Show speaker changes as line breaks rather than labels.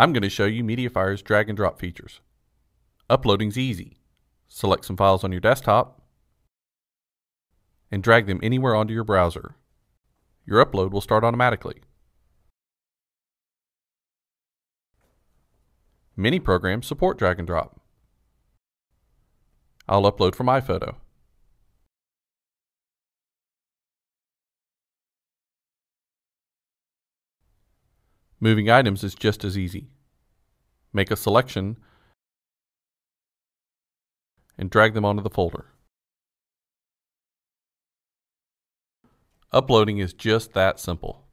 I'm going to show you MediaFire's drag and drop features. Uploading's easy. Select some files on your desktop and drag them anywhere onto your browser. Your upload will start automatically. Many programs support drag and drop. I'll upload from iPhoto. Moving items is just as easy. Make a selection and drag them onto the folder. Uploading is just that simple.